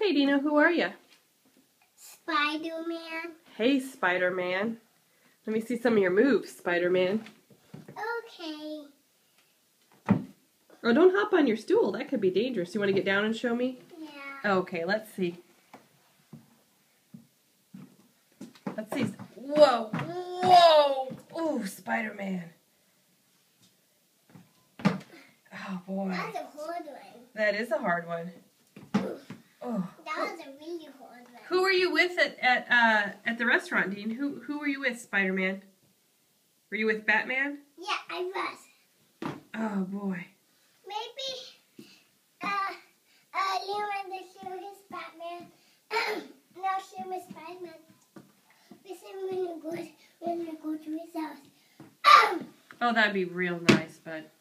Okay, Dino, who are you? Spider-Man. Hey, Spider-Man. Let me see some of your moves, Spider-Man. Okay. Oh, don't hop on your stool. That could be dangerous. You want to get down and show me? Yeah. Okay, let's see. Let's see. Whoa! Whoa! Ooh, Spider-Man. Oh, boy. That's a hard one. That is a hard one. Oh. That was a really hard one. Who were you with at at uh, at the restaurant, Dean? Who who were you with, Spider Man? Were you with Batman? Yeah, I was. Oh boy. Maybe uh uh Leon the show his Batman. no, show his Spider-Man. We said we're gonna go we're gonna go to his house. Oh, that'd be real nice, but